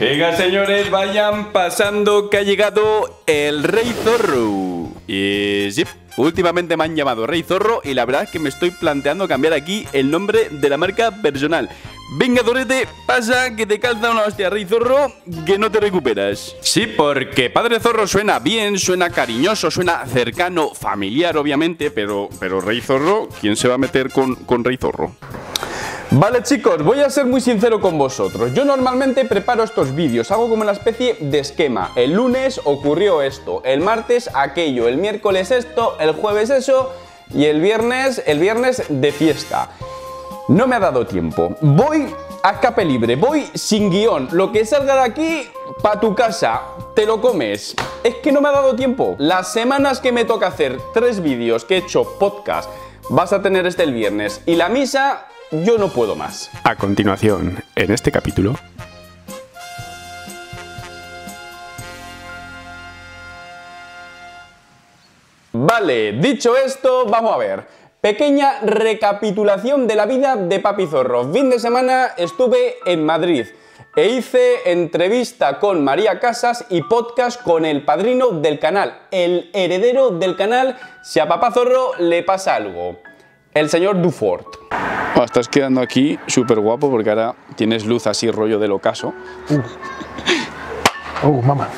Venga, señores, vayan pasando que ha llegado el Rey Zorro. Y sí, últimamente me han llamado Rey Zorro y la verdad es que me estoy planteando cambiar aquí el nombre de la marca personal. Venga, Dorete, pasa que te calza una hostia, Rey Zorro, que no te recuperas. Sí, porque Padre Zorro suena bien, suena cariñoso, suena cercano, familiar, obviamente, pero, pero Rey Zorro, ¿quién se va a meter con, con Rey Zorro? Vale chicos, voy a ser muy sincero con vosotros. Yo normalmente preparo estos vídeos, hago como una especie de esquema. El lunes ocurrió esto, el martes aquello, el miércoles esto, el jueves eso y el viernes, el viernes de fiesta. No me ha dado tiempo. Voy a escape libre, voy sin guion. Lo que salga de aquí, pa' tu casa, te lo comes. Es que no me ha dado tiempo. Las semanas que me toca hacer tres vídeos que he hecho podcast, vas a tener este el viernes. Y la misa, yo no puedo más. A continuación, en este capítulo... Vale, dicho esto, vamos a ver. Pequeña recapitulación de la vida de Papi Zorro. Fin de semana estuve en Madrid e hice entrevista con María Casas y podcast con el padrino del canal, el heredero del canal, si a Papá Zorro le pasa algo, el señor Dufort. Oh, estás quedando aquí súper guapo porque ahora tienes luz así rollo del ocaso. Uh, mamá.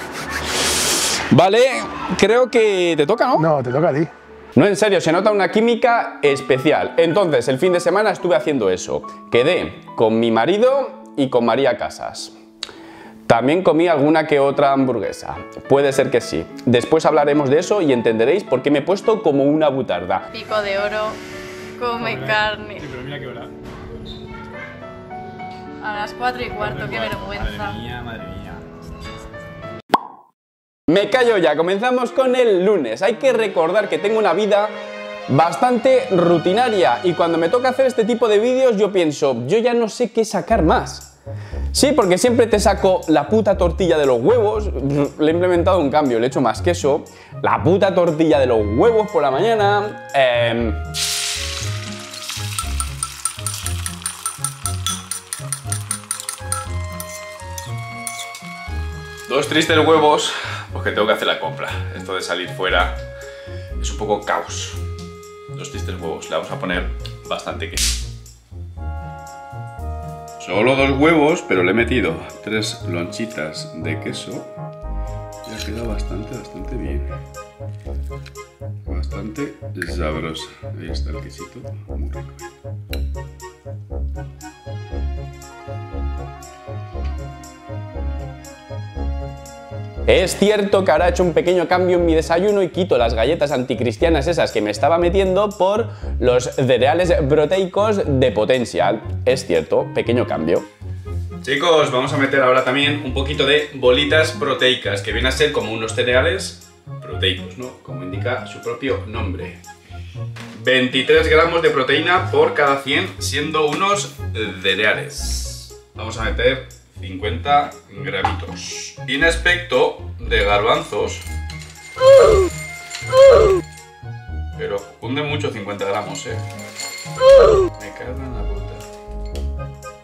Vale, creo que te toca, ¿no? No, te toca a ti. No, en serio, se nota una química especial. Entonces, el fin de semana estuve haciendo eso. Quedé con mi marido y con María Casas. También comí alguna que otra hamburguesa. Puede ser que sí. Después hablaremos de eso y entenderéis por qué me he puesto como una butarda. Pico de oro, come carne. pero mira qué hora. A las 4 y cuarto, qué vergüenza. mía, madre mía. Me callo ya, comenzamos con el lunes. Hay que recordar que tengo una vida bastante rutinaria y cuando me toca hacer este tipo de vídeos yo pienso, yo ya no sé qué sacar más. Sí, porque siempre te saco la puta tortilla de los huevos, le he implementado un cambio, le he hecho más queso, la puta tortilla de los huevos por la mañana, em, Dos tristes huevos, porque tengo que hacer la compra. Esto de salir fuera es un poco caos. Dos tristes huevos, le vamos a poner bastante queso. Solo dos huevos, pero le he metido tres lonchitas de queso. Y ha quedado bastante, bastante bien. Bastante sabrosa. Ahí está el quesito, muy rico. Es cierto que ahora he hecho un pequeño cambio en mi desayuno y quito las galletas anticristianas esas que me estaba metiendo por los cereales proteicos de Potencial. Es cierto, pequeño cambio. Chicos, vamos a meter ahora también un poquito de bolitas proteicas, que vienen a ser como unos cereales proteicos, ¿no? Como indica su propio nombre. 23 gramos de proteína por cada 100, siendo unos cereales. Vamos a meter 50 gramitos. Tiene aspecto de garbanzos. Pero hunde mucho 50 gramos, eh. Me cago en la puta.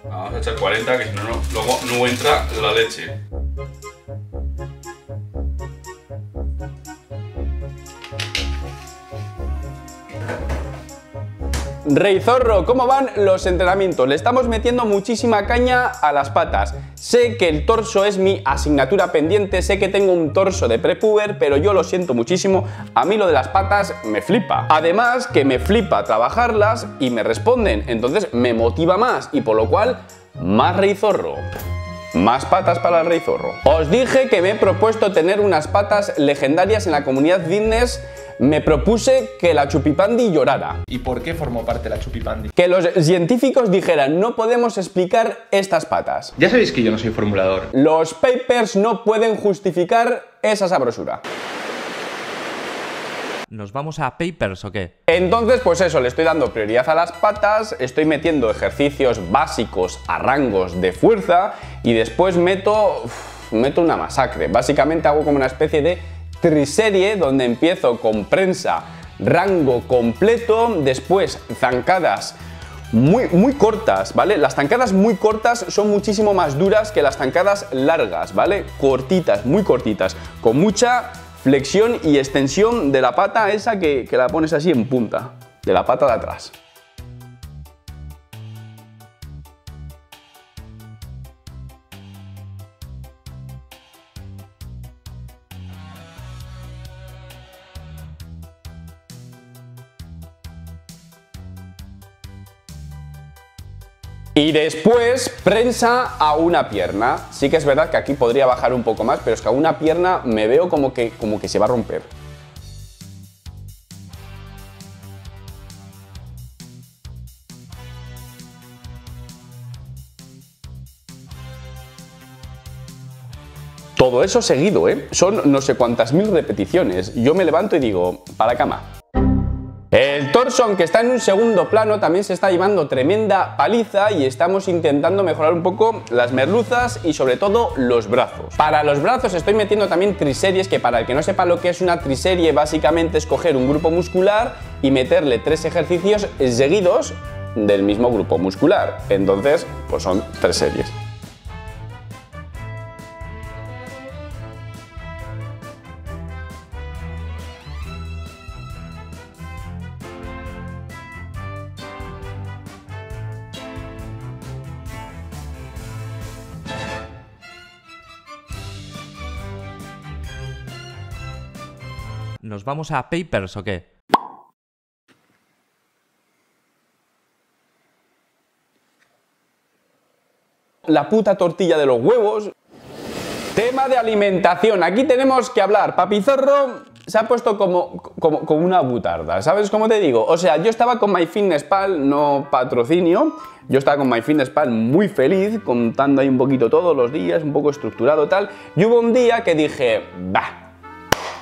Vamos a echar 40, que si no, no, luego no entra la leche. Rey Zorro, ¿cómo van los entrenamientos? Le estamos metiendo muchísima caña a las patas. Sé que el torso es mi asignatura pendiente, sé que tengo un torso de prepuber, pero yo lo siento muchísimo, a mí lo de las patas me flipa. Además que me flipa trabajarlas y me responden, entonces me motiva más y por lo cual más Rey Zorro. Más patas para el Rey Zorro. Os dije que me he propuesto tener unas patas legendarias en la comunidad fitness me propuse que la chupipandi llorara. ¿Y por qué formó parte la chupipandi? Que los científicos dijeran, no podemos explicar estas patas. Ya sabéis que yo no soy formulador. Los papers no pueden justificar esa sabrosura. ¿Nos vamos a papers o qué? Entonces, pues eso, le estoy dando prioridad a las patas, estoy metiendo ejercicios básicos a rangos de fuerza y después meto, uf, meto una masacre. Básicamente hago como una especie de triserie donde empiezo con prensa rango completo, después zancadas muy, muy cortas, ¿vale? Las zancadas muy cortas son muchísimo más duras que las zancadas largas, ¿vale? Cortitas, muy cortitas, con mucha flexión y extensión de la pata esa que, que la pones así en punta, de la pata de atrás. Y después prensa a una pierna. Sí que es verdad que aquí podría bajar un poco más, pero es que a una pierna me veo como que, como que se va a romper. Todo eso seguido, ¿eh? Son no sé cuántas mil repeticiones. Yo me levanto y digo, para cama. El torso, aunque está en un segundo plano, también se está llevando tremenda paliza y estamos intentando mejorar un poco las merluzas y sobre todo los brazos. Para los brazos estoy metiendo también triseries, que para el que no sepa lo que es una triserie, básicamente es coger un grupo muscular y meterle tres ejercicios seguidos del mismo grupo muscular. Entonces, pues son tres series. ¿Nos vamos a Papers o qué? la puta tortilla de los huevos. Tema de alimentación. Aquí tenemos que hablar. Papizorro se ha puesto como, como, una butarda. ¿Sabes cómo te digo? O sea, yo estaba con MyFitnessPal, no patrocinio. Yo estaba con MyFitnessPal muy feliz, contando ahí un poquito todos los días, un poco estructurado tal. Y hubo un día que dije, bah,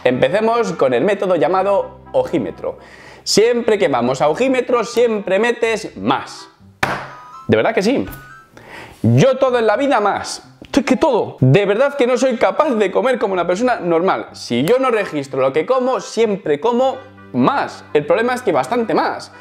empecemos con el método llamado ojímetro. Siempre que vamos a ojímetro, siempre metes más. ¿De verdad que sí? Yo todo en la vida más. Que todo. De verdad que no soy capaz de comer como una persona normal. Si yo no registro lo que como, siempre como más. El problema es que bastante más.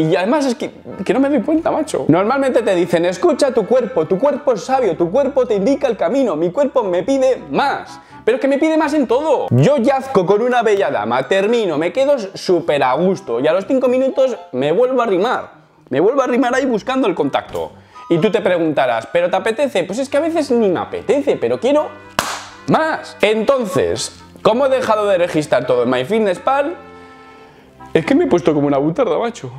Y además es que, no me doy cuenta, macho. Normalmente te dicen, escucha tu cuerpo, tu cuerpo es sabio, tu cuerpo te indica el camino, mi cuerpo me pide más. Pero es que me pide más en todo. Yo yazco con una bella dama, termino, me quedo súper a gusto y a los 5 minutos me vuelvo a rimar. Me vuelvo a rimar ahí buscando el contacto. Y tú te preguntarás, ¿pero te apetece? Pues es que a veces ni me apetece, pero quiero más. Entonces, ¿cómo he dejado de registrar todo en MyFitnessPal? Es que me he puesto como una butarda, macho.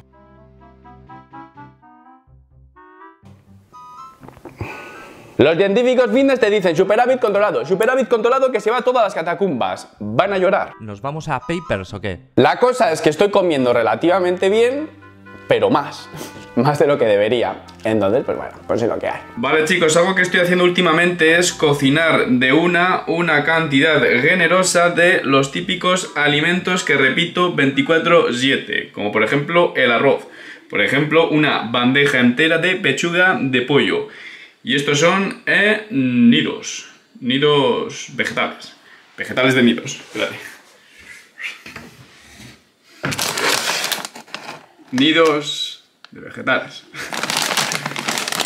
Los científicos fitness te dicen superávit controlado, superávit controlado que se va a todas las catacumbas. Van a llorar. ¿Nos vamos a Papers o qué? La cosa es que estoy comiendo relativamente bien, pero más. Más de lo que debería. Entonces, pues bueno, pues es lo que hay. Vale chicos, algo que estoy haciendo últimamente es cocinar de una una cantidad generosa de los típicos alimentos que repito 24-7. Como por ejemplo el arroz. Por ejemplo, una bandeja entera de pechuga de pollo. Y estos son eh, nidos. Nidos vegetales. Vegetales de nidos. Espérate. Nidos de vegetales.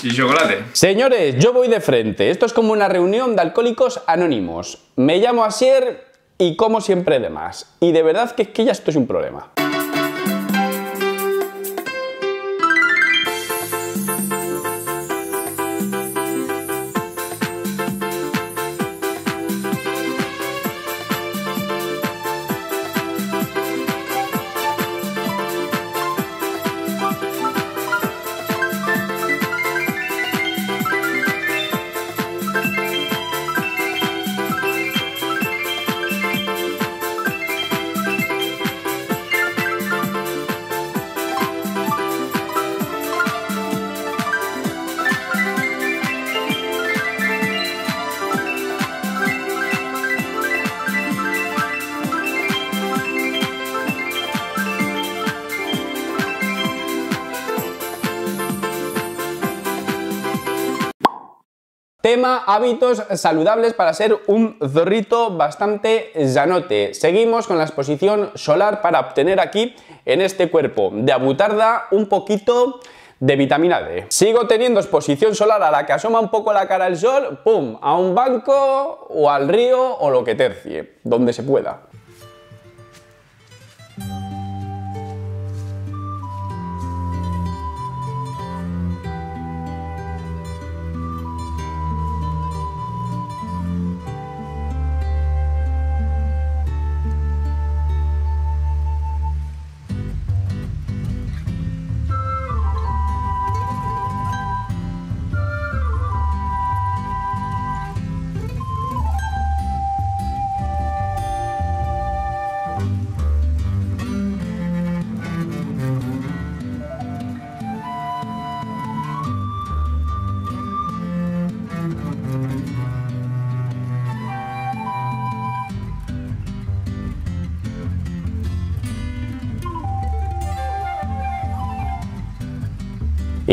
Y chocolate. Señores, yo voy de frente. Esto es como una reunión de alcohólicos anónimos. Me llamo Asier y como siempre de más. Y de verdad que es que ya esto es un problema. Tema hábitos saludables para ser un zorrito bastante llanote. Seguimos con la exposición solar para obtener aquí en este cuerpo de abutarda un poquito de vitamina D. Sigo teniendo exposición solar a la que asoma un poco la cara el sol, ¡pum! A un banco o al río o lo que tercie, donde se pueda.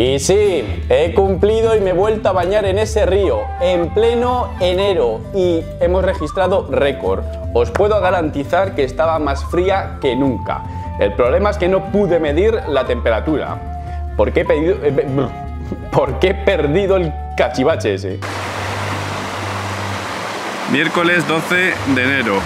Y sí, he cumplido y me he vuelto a bañar en ese río en pleno enero y hemos registrado récord. Os puedo garantizar que estaba más fría que nunca. El problema es que no pude medir la temperatura. ¿Por qué he, pedido- eh, brr, ¿por qué he perdido el cachivache ese? Miércoles 12 de enero.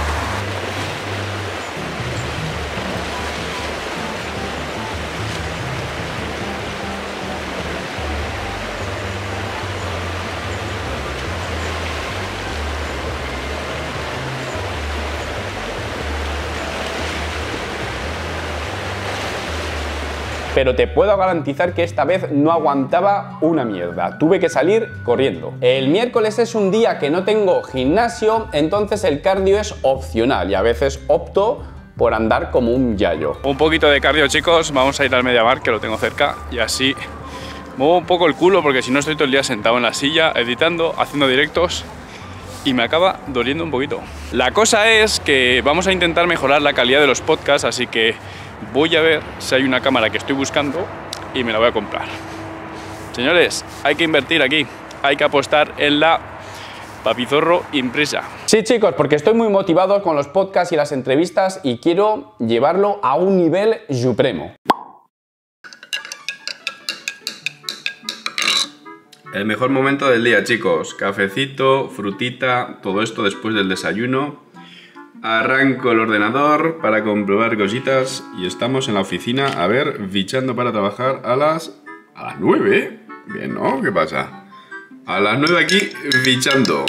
Pero te puedo garantizar que esta vez no aguantaba una mierda. Tuve que salir corriendo. El miércoles es un día que no tengo gimnasio, entonces el cardio es opcional y a veces opto por andar como un yayo. Un poquito de cardio, chicos. Vamos a ir al Mediamar, que lo tengo cerca, y así muevo un poco el culo, porque si no estoy todo el día sentado en la silla, editando, haciendo directos, y me acaba doliendo un poquito. La cosa es que vamos a intentar mejorar la calidad de los podcasts, así que voy a ver si hay una cámara que estoy buscando y me la voy a comprar. Señores, hay que invertir aquí, hay que apostar en la papizorro impresa. Sí, chicos, porque estoy muy motivado con los podcasts y las entrevistas y quiero llevarlo a un nivel supremo. El mejor momento del día, chicos. Cafecito, frutita, todo esto después del desayuno. Arranco el ordenador para comprobar cositas y estamos en la oficina, a ver, fichando para trabajar a las... a las 9. Bien, ¿no? ¿Qué pasa? A las 9 aquí, fichando.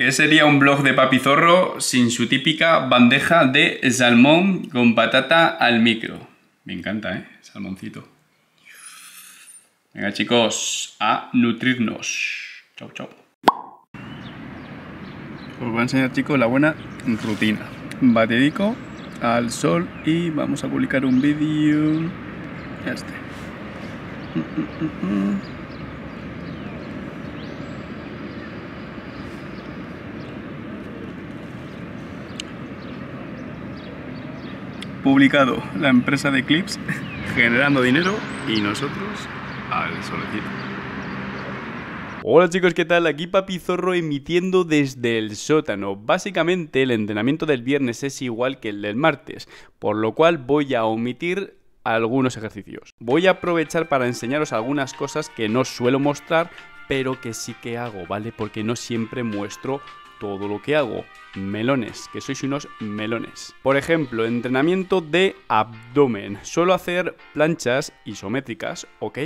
¿Qué sería un blog de Papizorro sin su típica bandeja de salmón con patata al micro? Me encanta, ¿eh? Salmoncito. Venga, chicos, a nutrirnos. Chau, chau. Os voy a enseñar, chicos, la buena rutina. Batidico al sol y vamos a publicar un vídeo. Ya está. Publicado la empresa de clips generando dinero y nosotros al solecito. Hola chicos, ¿qué tal? Aquí Papi Zorro emitiendo desde el sótano. Básicamente el entrenamiento del viernes es igual que el del martes, por lo cual voy a omitir algunos ejercicios. Voy a aprovechar para enseñaros algunas cosas que no suelo mostrar, pero que sí que hago, ¿vale? Porque no siempre muestro todo lo que hago. Melones, que sois unos melones. Por ejemplo, entrenamiento de abdomen. Suelo hacer planchas isométricas, ¿ok?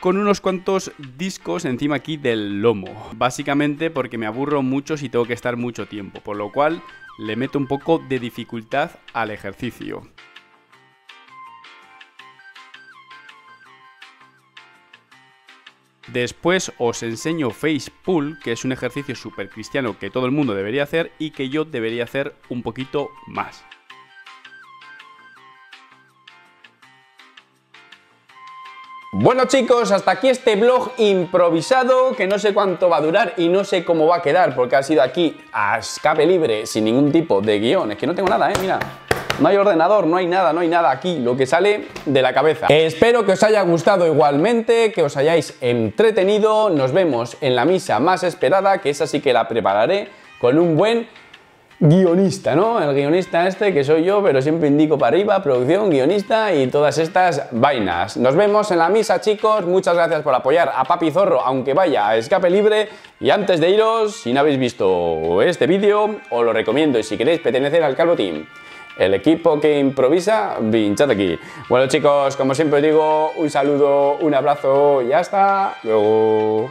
Con unos cuantos discos encima aquí del lomo. Básicamente porque me aburro mucho si tengo que estar mucho tiempo, por lo cual le meto un poco de dificultad al ejercicio. Después os enseño face pull, que es un ejercicio súper cristiano que todo el mundo debería hacer y que yo debería hacer un poquito más. Bueno chicos, hasta aquí este blog improvisado que no sé cuánto va a durar y no sé cómo va a quedar porque ha sido aquí a escape libre sin ningún tipo de guion. Es que no tengo nada, eh, mira. No hay ordenador, no hay nada, no hay nada aquí, lo que sale de la cabeza. Espero que os haya gustado igualmente, que os hayáis entretenido. Nos vemos en la misa más esperada, que esa sí que la prepararé con un buen guionista, ¿no? El guionista este que soy yo, pero siempre indico para arriba, producción, guionista y todas estas vainas. Nos vemos en la misa, chicos. Muchas gracias por apoyar a Papi Zorro, aunque vaya a escape libre. Y antes de iros, si no habéis visto este vídeo, os lo recomiendo. Y si queréis pertenecer al Calvo Team, el equipo que improvisa, pinchad aquí. Bueno, chicos, como siempre digo, un saludo, un abrazo y hasta luego.